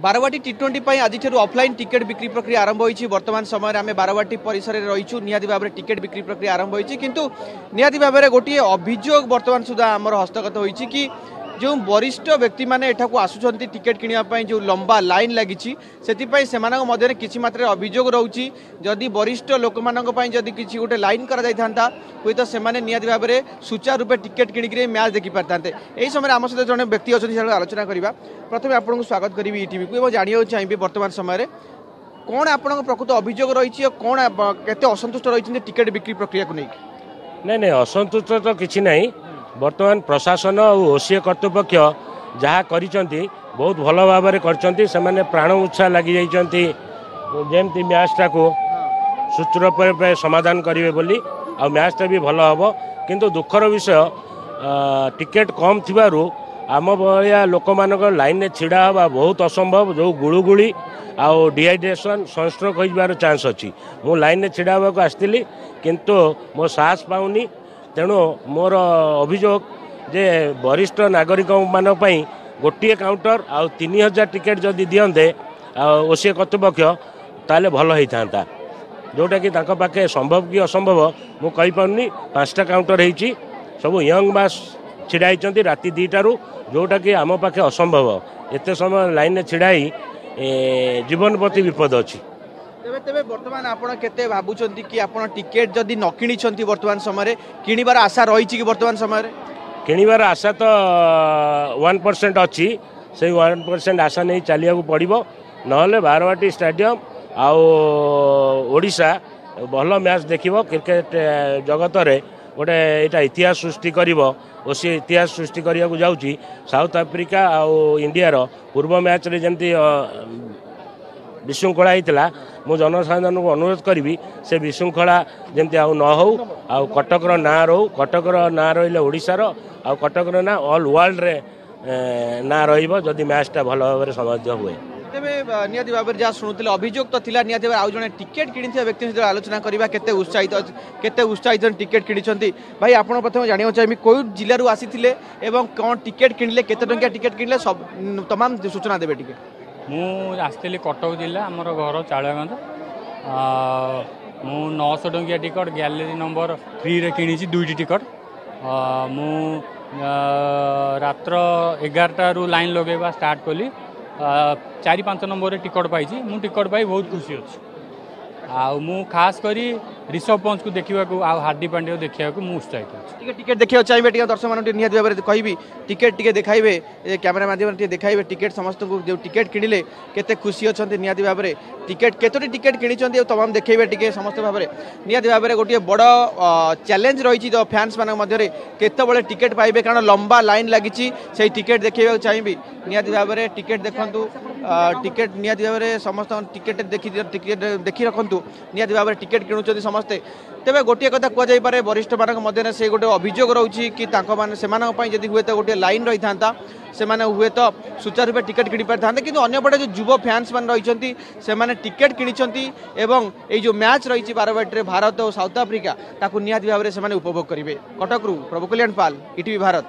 বারবাটি T twenty পাই আজিঠার offline ticket বিক্রি প্রক্রিয়া আরম্ভ হয়েছে বর্তমান সময় আমি বারবাটি পরিসরের রয়েছু নিহতি ভাবে টিকেট বিক্রি প্রক্রিয়া আরম্ভ হয়েছে কিন্তু নিহতি ভাবে গোটিয়ে অভিযোগ বর্তমান সুদ্ধা আমার হস্তগত হয়েছে কি ଯେଉଁ ବରିଷ୍ଠ ବ୍ୟକ୍ତିମାନେ ଏଠାକୁ ଆସୁଛନ୍ତି ଟିକେଟ୍ କିଣିବା ପାଇଁ ଯେଉଁ ଲମ୍ବା ଲାଇନ୍ ଲାଗିଛି ସେଥିପାଇଁ ସେମାନଙ୍କ ମଧ୍ୟରେ କିଛି ମାତ୍ରାରେ ଅଭିଯୋଗ ରହୁଛି ଯଦି ବରିଷ୍ଠ ଲୋକମାନଙ୍କ ପାଇଁ ଯଦି କିଛି ଗୋଟେ ଲାଇନ୍ କରାଯାଇଥାନ୍ତା ହୁଏତ ସେମାନେ ନିହାତି ଭାବରେ ସୁଚାରୁ ରୂପେ ଟିକେଟ୍ କିଣିକିରି ମ୍ୟାଚ୍ ଦେଖିପାରିଥାନ୍ତେ ଏହି ସମୟରେ ଆମ ସହିତ ଜଣେ ବ୍ୟକ୍ତି ଅଛନ୍ତି ସେ ଆଲୋଚନା କରିବା ପ୍ରଥମେ ଆପଣଙ୍କୁ ସ୍ୱାଗତ କରିବି ଇ ଟିଭିକୁ ଏବଂ ଜାଣିବାକୁ ଚାହିଁବି ବର୍ତ୍ତମାନ ସମୟରେ। କ'ଣ ଆପଣଙ୍କ ପ୍ରକୃତ ଅଭିଯୋଗ ରହିଛି ଓ କ'ଣ ଆପ- କେତେ ଅସନ୍ତୁଷ୍ଟ ରହିଛନ୍ତି ଟିକେଟ୍ ବିକ୍ରି ପ୍ରକ୍ରିୟାକୁ ନେଇକି? ନାଇଁ ନାଇଁ ଅସନ୍ତୁଷ୍ଟ ତ କିଛି ନାହିଁ। ବର୍ତ୍ତମାନ ପ୍ରଶାସନ ଆଉ ଓସିଏ କର୍ତ୍ତୃପକ୍ଷ ଯାହା କରିଛନ୍ତି ବହୁତ ଭଲ ଭାବରେ କରିଛନ୍ତି ସେମାନେ ପ୍ରାଣ ଉତ୍ସାହ ଲାଗିଯାଇଛନ୍ତି ଯେମିତି ମ୍ୟାଚ୍ଟାକୁ ସୁଚାରୁରୂପେ ସମାଧାନ କରିବେ ବୋଲି ଆଉ ମ୍ୟାଚ୍ଟା ବି ଭଲ ହେବ। କିନ୍ତୁ ଦୁଃଖର ବିଷୟ ଟିକେଟ୍ କମ୍ ଥିବାରୁ ଆମ ଭଳିଆ ଲୋକମାନଙ୍କ ଲାଇନ୍ରେ ଛିଡ଼ା ହେବା ବହୁତ ଅସମ୍ଭବ। ଯେଉଁ ଗୁଳୁଗୁଳି ଆଉ ଡିହାଇଡ୍ରେସନ୍ ସନଷ୍ଟ୍ରୋକ୍ ହୋଇଯିବାର ଚାନ୍ସ ଅଛି। ମୁଁ ଲାଇନ୍ରେ ଛିଡ଼ା ହେବାକୁ ଆସିଥିଲି କିନ୍ତୁ ମୋ ସାହସ ପାଉନି। ତେଣୁ ମୋର ଅଭିଯୋଗ ଯେ ବରିଷ୍ଠ ନାଗରିକମାନଙ୍କ ପାଇଁ ଗୋଟିଏ କାଉଣ୍ଟର ଆଉ ତିନି ହଜାର ଟିକେଟ୍ ଯଦି ଦିଅନ୍ତେ ଆଉ ଓସିଏ କର୍ତ୍ତୃପକ୍ଷ ତାହେଲେ ଭଲ ହେଇଥାନ୍ତା। ଯେଉଁଟାକି ତାଙ୍କ ପାଖେ ସମ୍ଭବ କି ଅସମ୍ଭବ ମୁଁ କହିପାରୁନି। ପାଞ୍ଚଟା କାଉଣ୍ଟର ହେଇଛି ସବୁ ୟଙ୍ଗ ମାସ୍ ଛିଡ଼ା ହେଇଛନ୍ତି ରାତି ଦୁଇଟାରୁ ଯେଉଁଟାକି ଆମ ପାଖେ ଅସମ୍ଭବ। ଏତେ ସମୟ ଲାଇନ୍ରେ ଛିଡ଼ା ହେଇ ଜୀବନ ପ୍ରତି ବିପଦ ଅଛି। ତେବେ ତେବେ ବର୍ତ୍ତମାନ ଆପଣ କେତେ ଭାବୁଛନ୍ତି କି ଆପଣ ଟିକେଟ୍ ଯଦି ନ କିଣିଛନ୍ତି ବର୍ତ୍ତମାନ ସମୟରେ କିଣିବାର ଆଶା ରହିଛି କି ବର୍ତ୍ତମାନ ସମୟରେ? କିଣିବାର ଆଶା ତ ୱାନ୍ ପରସେଣ୍ଟ ଅଛି। ସେଇ ୱାନ୍ ପରସେଣ୍ଟ ଆଶା ନେଇ ଚାଲିବାକୁ ପଡ଼ିବ। ନହେଲେ ବାରବାଟୀ ଷ୍ଟାଡ଼ିୟମ୍ ଆଉ ଓଡ଼ିଶା ଭଲ ମ୍ୟାଚ୍ ଦେଖିବ। କ୍ରିକେଟ୍ ଜଗତରେ ଗୋଟେ ଏଇଟା ଇତିହାସ ସୃଷ୍ଟି କରିବ। ଓ ସେ ଇତିହାସ ସୃଷ୍ଟି କରିବାକୁ ଯାଉଛି। ସାଉଥ ଆଫ୍ରିକା ଆଉ ଇଣ୍ଡିଆର ପୂର୍ବ ମ୍ୟାଚ୍ରେ ଯେମିତି ବିଶୃଙ୍ଖଳା ହେଇଥିଲା ମୁଁ ଜନସାଧାରଣଙ୍କୁ ଅନୁରୋଧ କରିବି ସେ ବିଶୃଙ୍ଖଳା ଯେମିତି ଆଉ ନ ହେଉ ଆଉ କଟକର ନାଁ ରହୁ। କଟକର ନାଁ ରହିଲେ ଓଡ଼ିଶାର ଆଉ କଟକର ନାଁ ଅଲ୍ ୱାର୍ଲଡରେ ନାଁ ରହିବ ଯଦି ମ୍ୟାଚ୍ଟା ଭଲ ଭାବରେ ସମାଧାନ ହୁଏ। ତେବେ ନିହାତି ଭାବରେ ଯାହା ଶୁଣୁଥିଲେ ଅଭିଯୋଗ ତ ଥିଲା ନିହାତି ଭାବରେ ଆଉ ଜଣେ ଟିକେଟ୍ କିଣିଥିବା ବ୍ୟକ୍ତିଙ୍କ ସହିତ ଆଲୋଚନା କରିବା କେତେ ଉତ୍ସାହିତ କେତେ ଉତ୍ସାହିତ ଟିକେଟ୍ କିଣିଛନ୍ତି। ଭାଇ ଆପଣ ପ୍ରଥମେ ଜାଣିବାକୁ ଚାହିଁବି କେଉଁ ଜିଲ୍ଲାରୁ ଆସିଥିଲେ ଏବଂ କ'ଣ ଟିକେଟ୍ କିଣିଲେ କେତେ ଟଙ୍କିଆ ଟିକେଟ୍ କିଣିଲେ ସବୁ ତମାମ ସୂଚନା ଦେବେ ଟିକେ। ମୁଁ ଆସିଥିଲି କଟକ ଜିଲ୍ଲା ଆମର ଘର ଚାଳଗଞ୍ଜ ଆ, ମୁଁ ନଅଶହ ଟଙ୍କିଆ ଟିକଟ ଗ୍ୟାଲେରୀ ନମ୍ବର ଫ୍ରିରେ କିଣିଛି ଦୁଇଟି ଟିକଟ। ଆ, ମୁଁ ଆ, ରାତ୍ର ଏଗାରଟାରୁ ଲାଇନ୍ ଲଗାଇବା ଷ୍ଟାର୍ଟ କଲି। ଆ, ଚାରି ପାଞ୍ଚ ନମ୍ବରରେ ଟିକଟ ପାଇଛି। ମୁଁ ଟିକଟ ପାଇ ବହୁତ ଖୁସି ଅଛି। ଆଉ ମୁଁ ଖାସ୍ କରି ରିଷଭ ପଞ୍ଚକୁ ଦେଖିବାକୁ ଆଉ ହାର୍ଦ୍ଦିକ ପାଣ୍ଡ୍ୟାକୁ ଦେଖିବାକୁ ମୁଁ ଉତ୍ସାହିତ ଅଛି। ଟିକେ ଟିକେଟ୍ ଦେଖିବାକୁ ଚାହିଁବେ ଟିକେ ଦର୍ଶକମାନଙ୍କୁ ଟିକେ ନିହାତି ଭାବରେ କହିବି। ଟିକେଟ୍ ଟିକେ ଦେଖାଇବେ ଏ କ୍ୟାମେରା ମାଧ୍ୟମରେ ଟିକେ ଦେଖାଇବେ ଟିକେଟ୍ ସମସ୍ତଙ୍କୁ ଯେଉଁ ଟିକେଟ୍ କିଣିଲେ କେତେ ଖୁସି ଅଛନ୍ତି ନିହାତି ଭାବରେ। ଟିକେଟ୍ କେତୋଟି ଟିକେଟ୍ କିଣିଛନ୍ତି ଆଉ ତମାମ ଦେଖାଇବେ ଟିକେ ସମସ୍ତ ଭାବରେ। ନିହାତି ଭାବରେ ଗୋଟିଏ ବଡ଼ ଚ୍ୟାଲେଞ୍ଜ ରହିଛି ତ ଫ୍ୟାନ୍ସ ମାନଙ୍କ ମଧ୍ୟରେ କେତେବେଳେ ଟିକେଟ୍ ପାଇବେ କାରଣ ଲମ୍ବା ଲାଇନ୍ ଲାଗିଛି ସେଇ ଟିକେଟ୍ ଦେଖାଇବାକୁ ଚାହିଁବି। ନିହାତି ଭାବରେ ଟିକେଟ୍ ଦେଖନ୍ତୁ। ଟିକେଟ୍ ନିହାତି ଭାବରେ ସମସ୍ତଙ୍କ ଟିକେଟ୍ ଦେଖି ଟିକେଟ୍ ଦେଖି ରଖନ୍ତୁ ନିହାତି ଭାବରେ ଟିକେଟ୍ କିଣୁଛନ୍ତି ସମସ୍ତେ ତେବେ ଗୋଟିଏ କଥା କୁହାଯାଇପାରେ ବରିଷ୍ଠମାନଙ୍କ ମଧ୍ୟରେ ସେ ଗୋଟେ ଅଭିଯୋଗ ରହୁଛି କି ତାଙ୍କ ମାନେ ସେମାନଙ୍କ ପାଇଁ ଯଦି ହୁଏତ ଗୋଟିଏ ଲାଇନ୍ ରହିଥାନ୍ତା ସେମାନେ ହୁଏତ ସୁଚାରୁ ରୂପେ ଟିକେଟ୍ କିଣି ପାରିଥାନ୍ତେ କିନ୍ତୁ ଅନ୍ୟପଟେ ଯେଉଁ ଯୁବ ଫ୍ୟାନ୍ସ ମାନେ ରହିଛନ୍ତି ସେମାନେ ଟିକେଟ୍ କିଣିଛନ୍ତି ଏବଂ ଏଇ ଯେଉଁ ମ୍ୟାଚ୍ ରହିଛି ବାରବାଟୀରେ ଭାରତ ଓ ସାଉଥ ଆଫ୍ରିକା ତାକୁ ନିହାତି ଭାବରେ ସେମାନେ ଉପଭୋଗ କରିବେ କଟକରୁ ପ୍ରଭୁ କଲ୍ୟାଣ ପାଲ ଇଟିଭି ଭାରତ